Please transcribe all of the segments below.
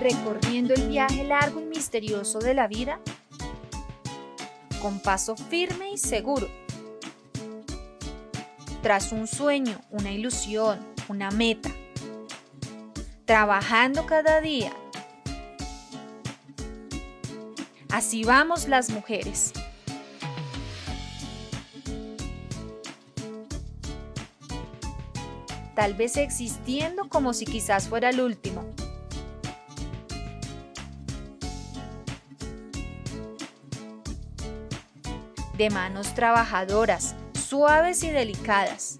recorriendo el viaje largo y misterioso de la vida con paso firme y seguro. Tras un sueño, una ilusión, una meta. Trabajando cada día. Así vamos las mujeres. Tal vez existiendo como si quizás fuera el último. de manos trabajadoras, suaves y delicadas.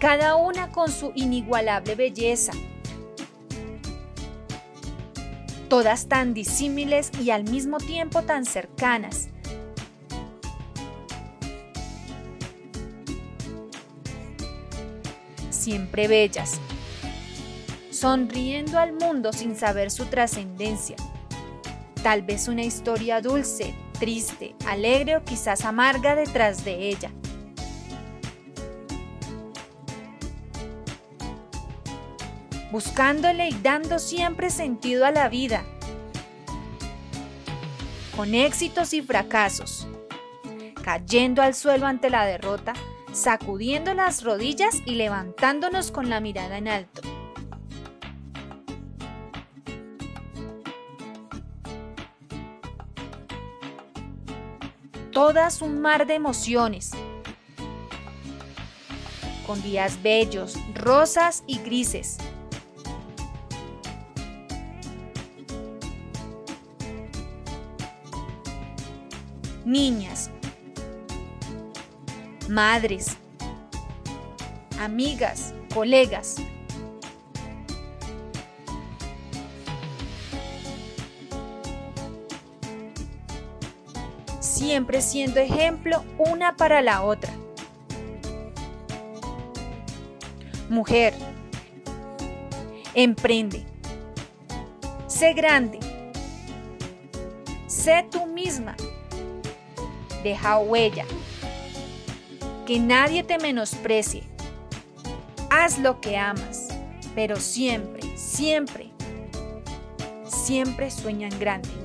Cada una con su inigualable belleza. Todas tan disímiles y al mismo tiempo tan cercanas. Siempre bellas, sonriendo al mundo sin saber su trascendencia. Tal vez una historia dulce, triste, alegre o quizás amarga detrás de ella. Buscándole y dando siempre sentido a la vida, con éxitos y fracasos, cayendo al suelo ante la derrota, sacudiendo las rodillas y levantándonos con la mirada en alto. Todas un mar de emociones, con días bellos, rosas y grises. Niñas, madres, amigas, colegas, siempre siendo ejemplo una para la otra. Mujer, emprende, sé grande, sé tú misma, deja huella, que nadie te menosprecie, haz lo que amas, pero siempre, siempre, siempre sueña en grande.